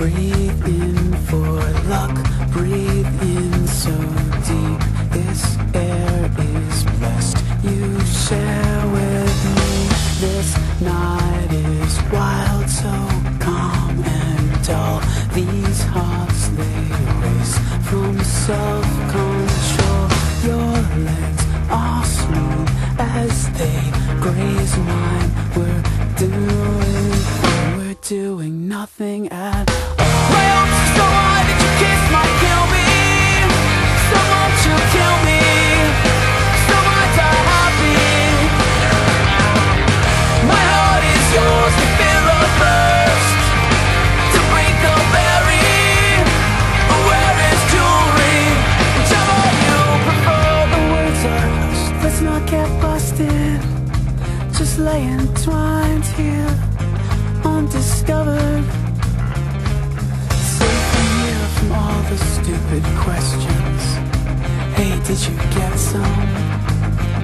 Breathe in for luck, breathe in so deep. This air is blessed. You share with me. This night is wild, so calm and dull. These hearts they race from self-control. Your legs are smooth as they graze mine. We're doing, doing nothing at all. My hopes so high that your kiss might kill me. So won't you kill me? So I happy. My heart is yours to fill a burst, to break a berry. Where is jewelry? Whichever you prefer. The words are hushed. Let's not get busted. Just lay entwined here, undiscovered. Safe here from all the stupid questions. Hey, did you get some?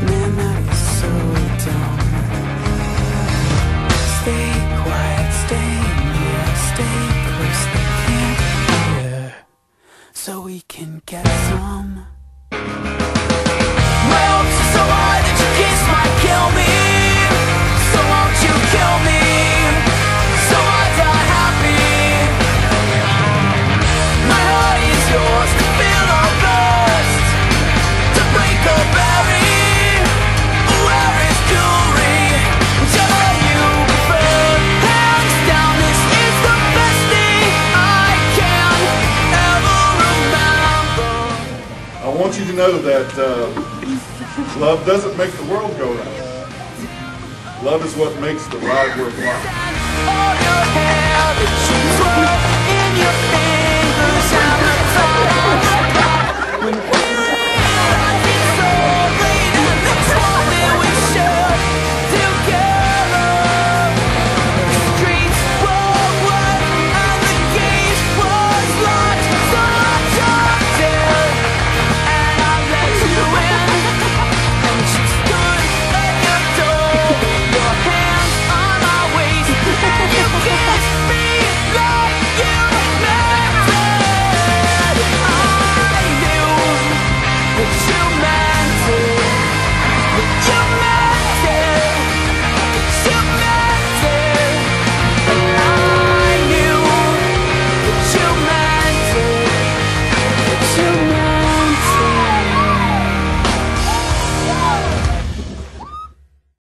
Man, that is so dumb. Stay quiet, stay near, stay close, they can't hear. So we can get some. I want you to know that uh, love doesn't make the world go round. Love is what makes the ride worthwhile.